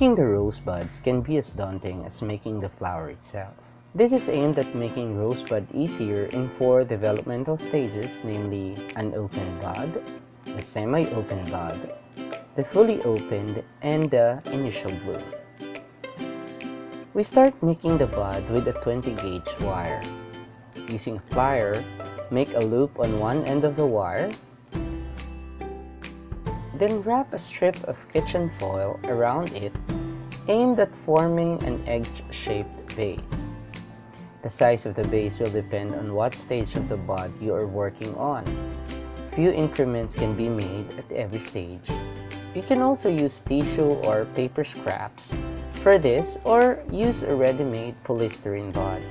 Making the rosebuds can be as daunting as making the flower itself. This is aimed at making rosebud easier in four developmental stages, namely an open bud, the semi-open bud, the fully opened, and the initial bloom. We start making the bud with a 20 gauge wire. Using a plier, make a loop on one end of the wire then wrap a strip of kitchen foil around it aimed at forming an egg-shaped base. The size of the base will depend on what stage of the bud you are working on. Few increments can be made at every stage. You can also use tissue or paper scraps for this or use a ready-made polystyrene bud.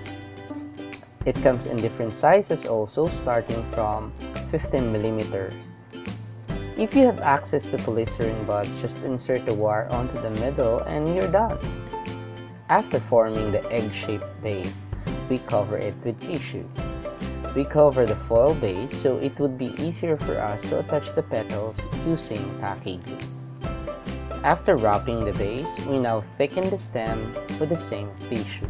It comes in different sizes also starting from 15 millimeters. If you have access to polystyrene buds, just insert the wire onto the middle and you're done. After forming the egg-shaped base, we cover it with tissue. We cover the foil base so it would be easier for us to attach the petals using glue. After wrapping the base, we now thicken the stem with the same tissue.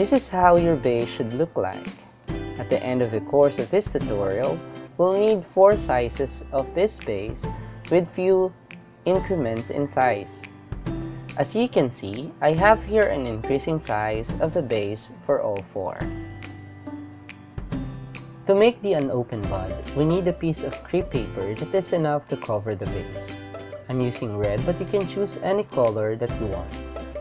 This is how your base should look like. At the end of the course of this tutorial, we'll need 4 sizes of this base with few increments in size. As you can see, I have here an increasing size of the base for all 4. To make the unopened bud, we need a piece of crepe paper that is enough to cover the base. I'm using red but you can choose any color that you want.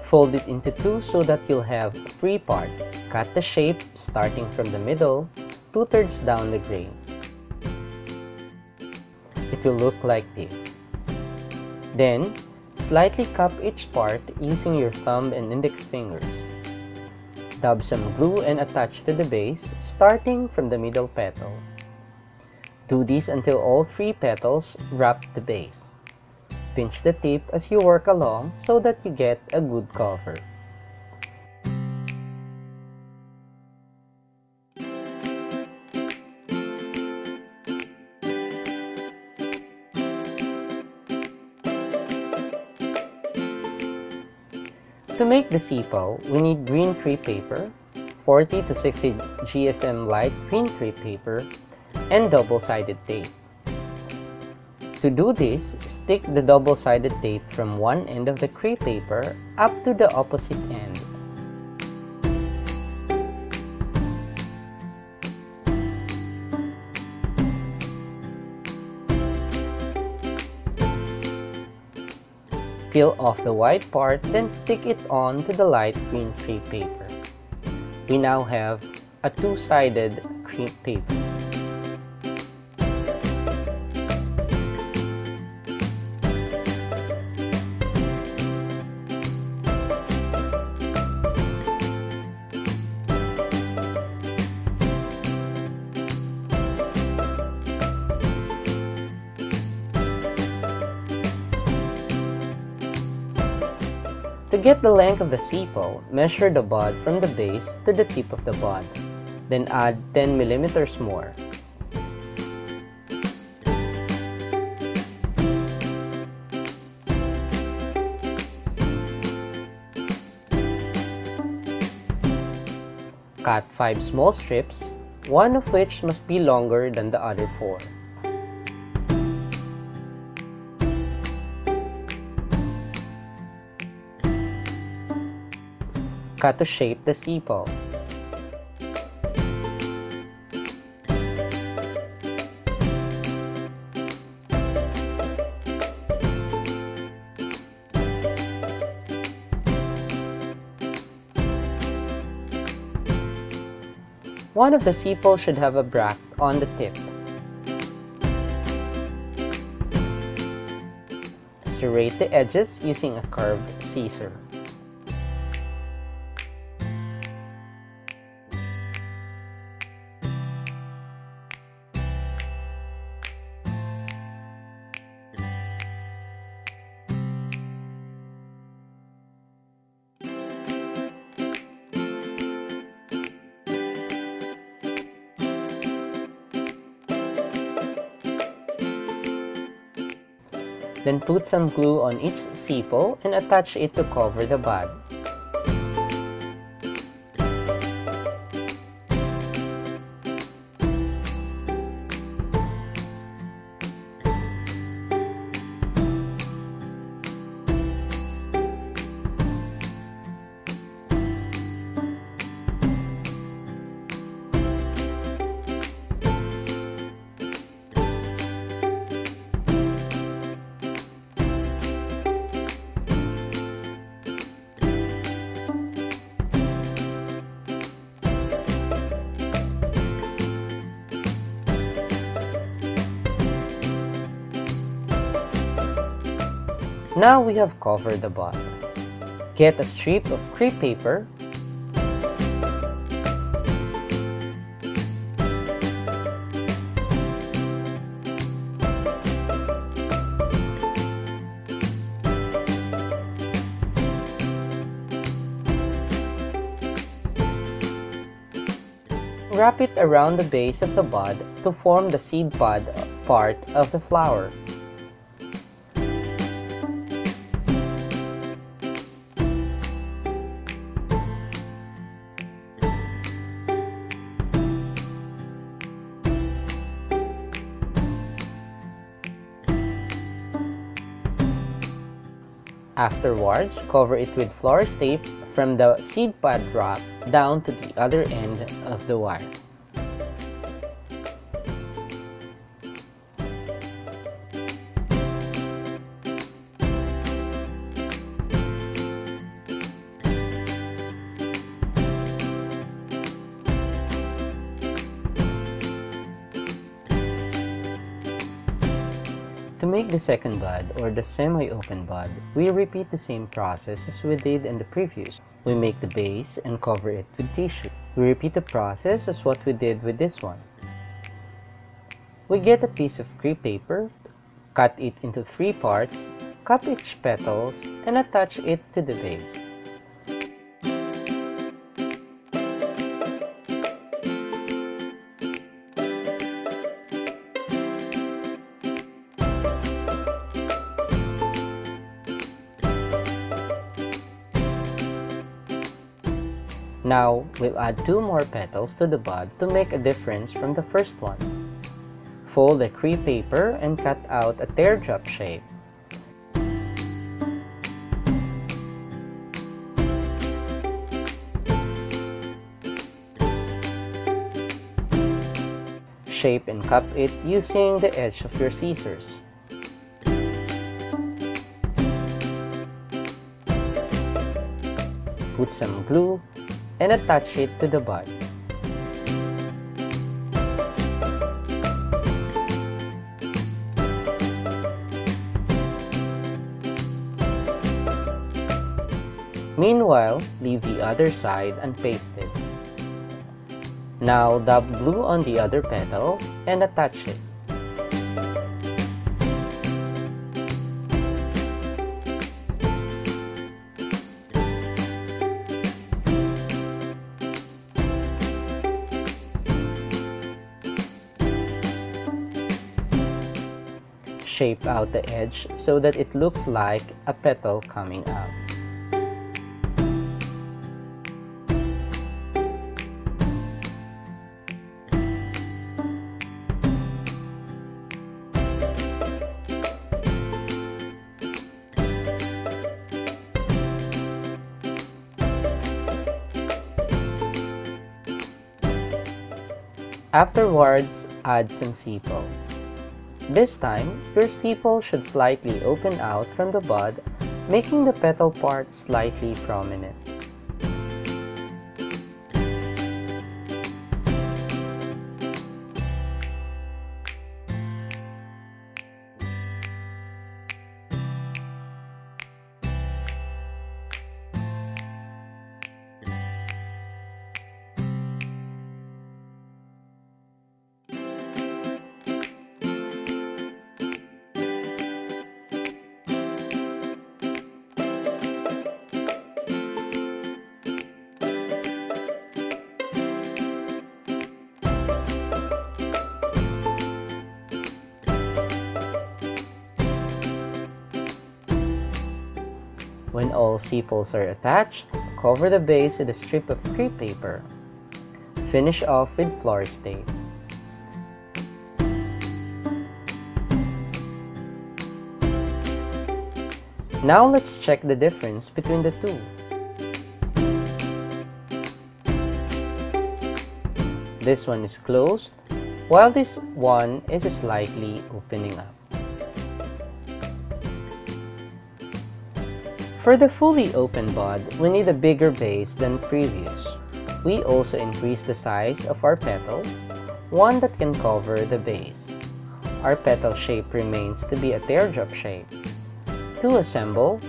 Fold it into two so that you'll have a free part. Cut the shape starting from the middle, two-thirds down the grain. It will look like this. Then, slightly cup each part using your thumb and index fingers. Dab some glue and attach to the base, starting from the middle petal. Do this until all three petals wrap the base. Pinch the tip as you work along so that you get a good cover. To make the sepal, we need green crepe paper, 40 to 60 GSM light green crepe paper, and double-sided tape. To do this, stick the double-sided tape from one end of the crepe paper up to the opposite end. Peel off the white part, then stick it on to the light green crepe paper. We now have a two-sided crepe paper. To get the length of the sepal, measure the bud from the base to the tip of the bud. Then add 10 millimeters more. Cut 5 small strips, one of which must be longer than the other 4. Cut to shape the sepal. One of the sepals should have a bract on the tip. Serrate the edges using a curved scissor. Then put some glue on each sepal and attach it to cover the bud. Now we have covered the bottom. Get a strip of crepe paper Wrap it around the base of the bud to form the seed pod part of the flower. Afterwards, cover it with florist tape from the seed pod drop down to the other end of the wire. Make the second bud or the semi-open bud, we repeat the same process as we did in the previous. We make the base and cover it with tissue. We repeat the process as what we did with this one. We get a piece of crepe paper, cut it into three parts, cut each petals, and attach it to the base. Now, we'll add two more petals to the bud to make a difference from the first one. Fold the crepe paper and cut out a teardrop shape. Shape and cup it using the edge of your scissors. Put some glue and attach it to the bud. Meanwhile, leave the other side unpasted. Now dab glue on the other petal and attach it. Shape out the edge so that it looks like a petal coming out. Afterwards, add some sepal. This time, your sepal should slightly open out from the bud, making the petal part slightly prominent. When all sepals are attached, cover the base with a strip of crepe paper. Finish off with florist tape. Now let's check the difference between the two. This one is closed, while this one is slightly opening up. For the fully open bud, we need a bigger base than previous. We also increase the size of our petal, one that can cover the base. Our petal shape remains to be a teardrop shape. To assemble,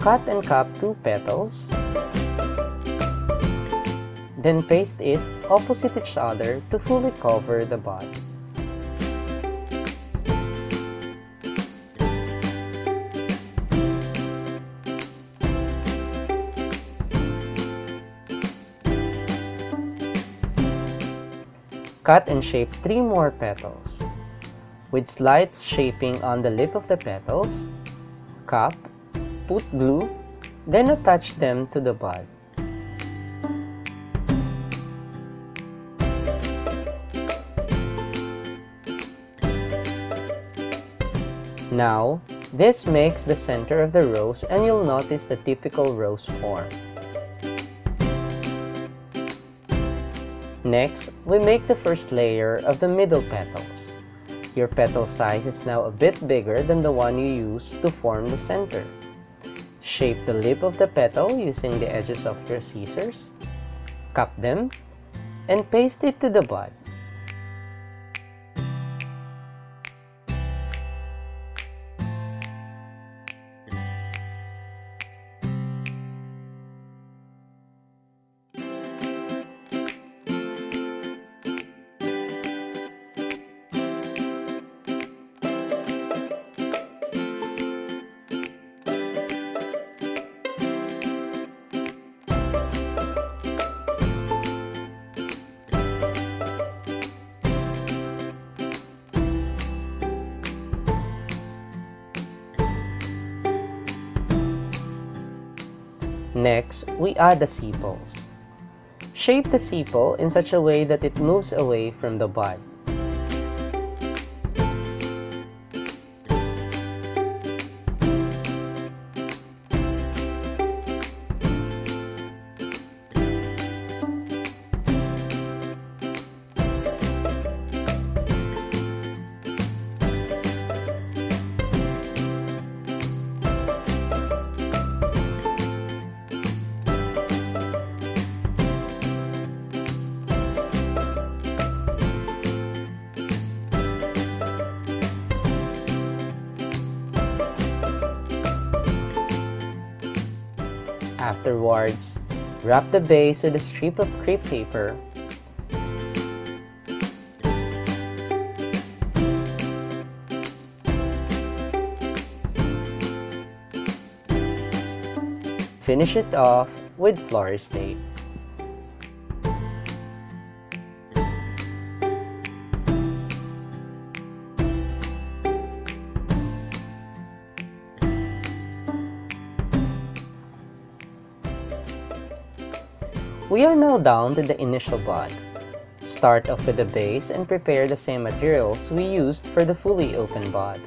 cut and cap two petals, then paste it opposite each other to fully cover the bud. Cut and shape three more petals. With slight shaping on the lip of the petals, cup, put glue, then attach them to the bud. Now, this makes the center of the rose and you'll notice the typical rose form. Next, we make the first layer of the middle petals. Your petal size is now a bit bigger than the one you used to form the center. Shape the lip of the petal using the edges of your scissors, cup them, and paste it to the bud. Next, we add the sepals. Shape the sepal in such a way that it moves away from the bud. Afterwards, wrap the base with a strip of crepe paper. Finish it off with florist tape. We are now down to the initial bud. Start off with the base and prepare the same materials we used for the fully open bud.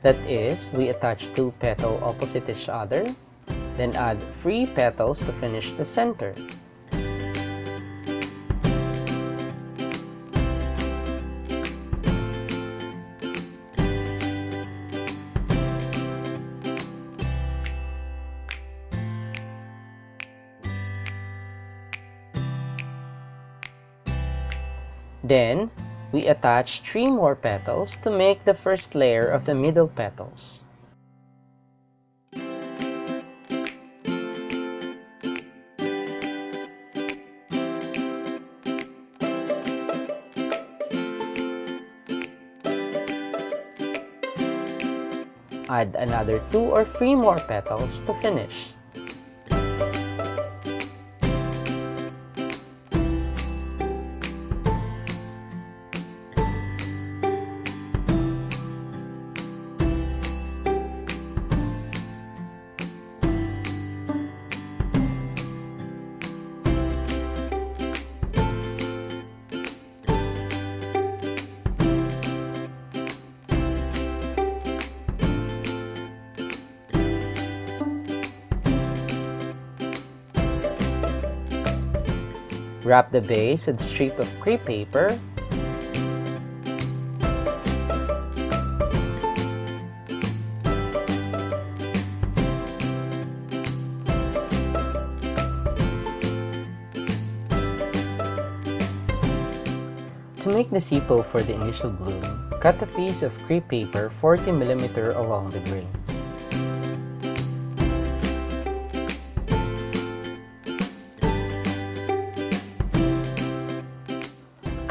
That is, we attach two petals opposite each other, then add three petals to finish the center. Then, we attach three more petals to make the first layer of the middle petals. Add another two or three more petals to finish. Wrap the base a strip of crepe paper To make the sepal for the initial bloom, cut a piece of crepe paper 40 mm along the grain.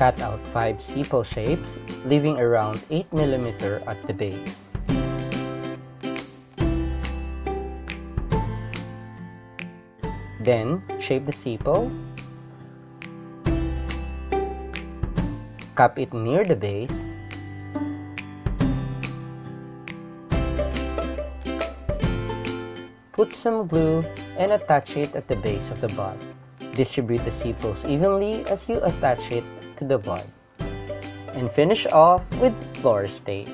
Cut out 5 sepal shapes, leaving around 8 mm at the base. Then, shape the sepal Cup it near the base. Put some glue and attach it at the base of the bud. Distribute the sepals evenly as you attach it to the bud. And finish off with florist tape.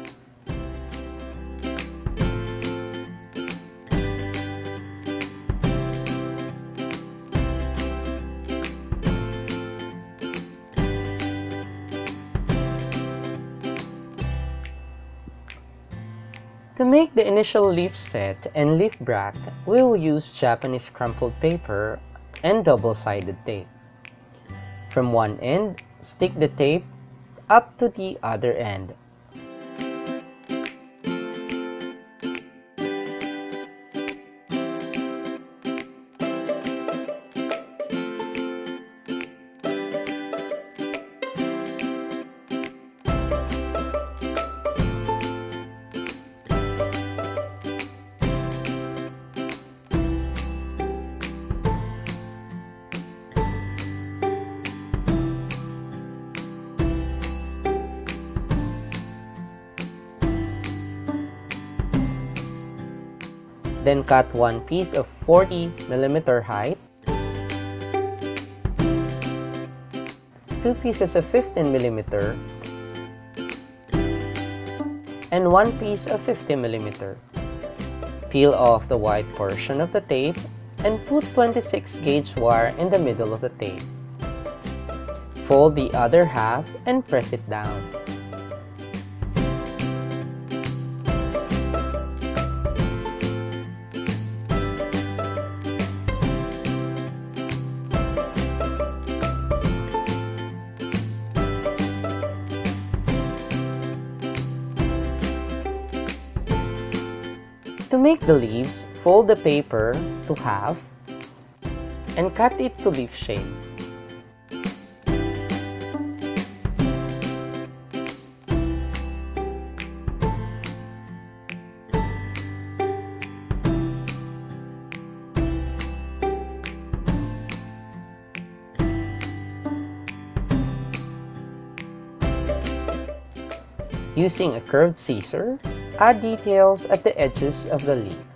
To make the initial leaf set and leaf bract, we will use Japanese crumpled paper and double-sided tape. From one end, stick the tape up to the other end Then cut one piece of 40 mm height, two pieces of 15 mm, and one piece of 50 mm. Peel off the white portion of the tape and put 26 gauge wire in the middle of the tape. Fold the other half and press it down. Make the leaves, fold the paper to half and cut it to leaf shape. Using a curved scissor, add details at the edges of the leaf.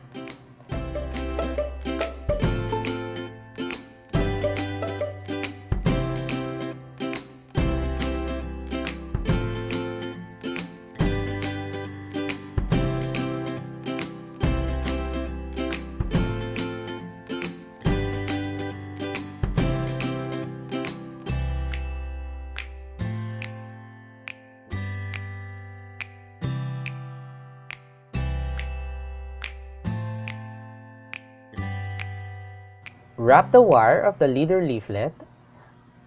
Wrap the wire of the leader leaflet,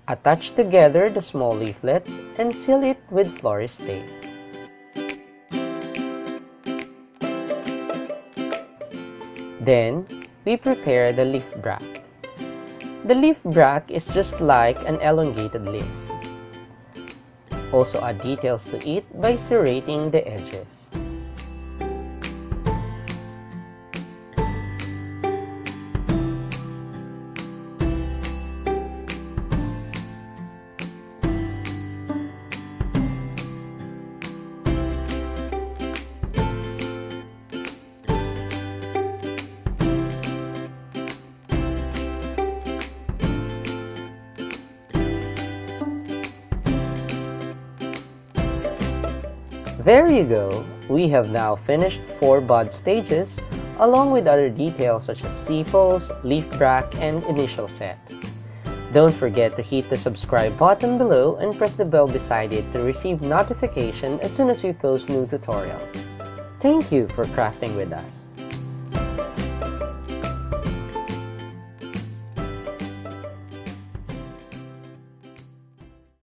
attach together the small leaflets, and seal it with florist tape. Then, we prepare the leaf bract. The leaf bract is just like an elongated leaf. Also add details to it by serrating the edges. There you go! We have now finished 4 bud stages along with other details such as sepals, leaf bract, and initial set. Don't forget to hit the subscribe button below and press the bell beside it to receive notification as soon as we post new tutorials. Thank you for crafting with us.